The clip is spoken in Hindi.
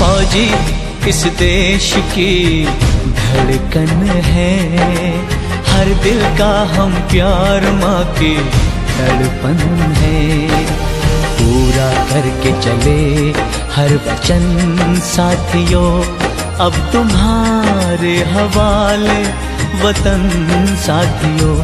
फौजी, इस देश की धड़कन है। हर दिल का हम प्यार माँ की तड़पन है। पूरा करके चले हर वचन, साथियों, अब तुम्हारे हवाले वतन, साथियों।